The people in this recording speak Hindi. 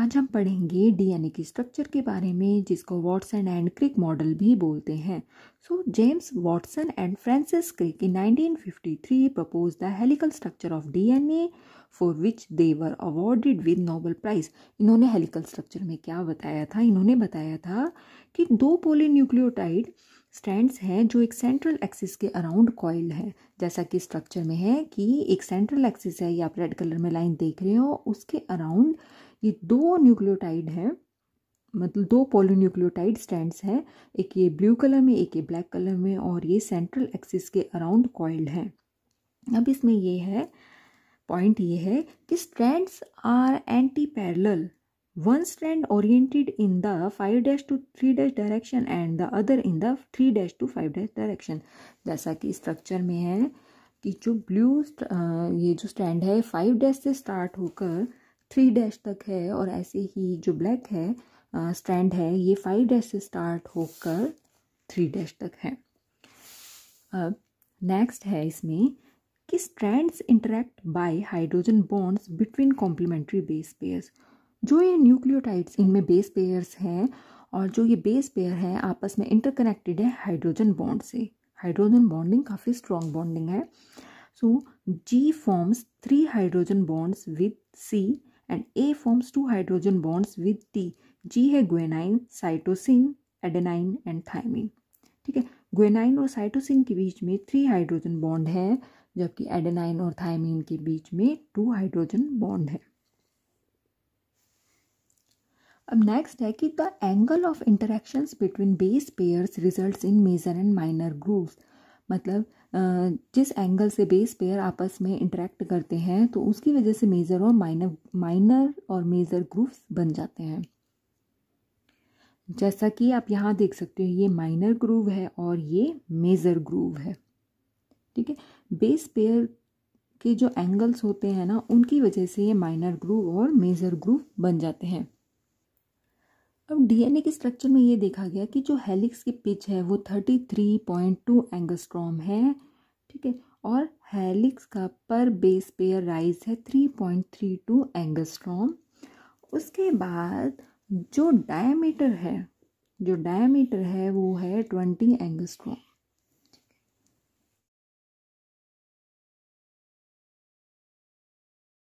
आज हम पढ़ेंगे डीएनए की स्ट्रक्चर के बारे में, जिसको वॉटसन एंड क्रिक मॉडल भी बोलते हैं। So James Watson and Francis Crick in 1953 propose the helical structure of DNA for which they were awarded with Nobel prize इन्होंने हेलिकल स्ट्रक्चर में क्या बताया था? इन्होंने बताया था कि दो पोलीन्यूक्लियोटाइड स्टैंड्स हैं जो एक सेंट्रल एक्सिस के अराउंड कॉइल्ड है। जैसा कि स्ट्रक्चर में है कि एक सेंट्रल एक्सिस है, या आप रेड कलर में लाइन देख रहे हो, उसके अराउंड ये दो न्यूक्लियोटाइड हैं मतलब दो पोलिन्यूक्लियोटाइड स्टैंड्स हैं, एक ये ब्लू कलर में, एक ये ब्लैक कलर में, और ये सेंट्रल एक्सिस के अराउंड कॉइल्ड है। अब इसमें ये है पॉइंट ये है कि strands are antiparallel one strand oriented in the 5 dash to 3 dash direction and the other in the 3 dash to 5 dash direction. जैसा कि स्ट्रक्चर में है कि जो ब्लू ये जो स्टैंड है 5 डैश से स्टार्ट होकर 3 डैश तक है और ऐसे ही जो ब्लैक है स्टैंड है, ये फाइव डैश से स्टार्ट होकर थ्री डैश तक है। अब नेक्स्ट है इसमें कि strands interact by hydrogen bonds between complementary base pairs. जो ये न्यूक्लियोटाइड्स, इनमें बेस पेयर्स हैं और जो ये बेस पेयर है, आपस में इंटरकनेक्टेड है हाइड्रोजन बॉन्ड से। हाइड्रोजन बॉन्डिंग काफ़ी स्ट्रॉन्ग बॉन्डिंग है। So G forms three hydrogen bonds with C and A forms two hydrogen bonds with T G है guanine cytosine adenine and thymine ठीक है? ग्वेनाइन और साइटोसिन के बीच में थ्री हाइड्रोजन बॉन्ड है, जबकि एडेनाइन और थाइमिन के बीच में टू हाइड्रोजन बॉन्ड है। अब नेक्स्ट है कि the angle of interactions between base pairs results in major and minor grooves मतलब जिस एंगल से बेस पेयर आपस में इंटरेक्ट करते हैं तो उसकी वजह से मेजर और माइनर माइनर और मेजर ग्रूव्स बन जाते हैं। जैसा कि आप यहाँ देख सकते हो, ये माइनर ग्रूव है और ये मेजर ग्रूव है। ठीक है? बेस पेयर के जो एंगल्स होते हैं ना, उनकी वजह से ये माइनर ग्रूव और मेजर ग्रूव बन जाते हैं। अब डीएनए के स्ट्रक्चर में ये देखा गया कि जो हेलिक्स की पिच है, वो thirty three point two angstrom है, ठीक है? और हेलिक्स का पर बेस पेयर राइज है three point three two angstrom उसके बाद जो डायमीटर है, जो डायमीटर है, वो है ट्वेंटी एंगस्ट्रॉम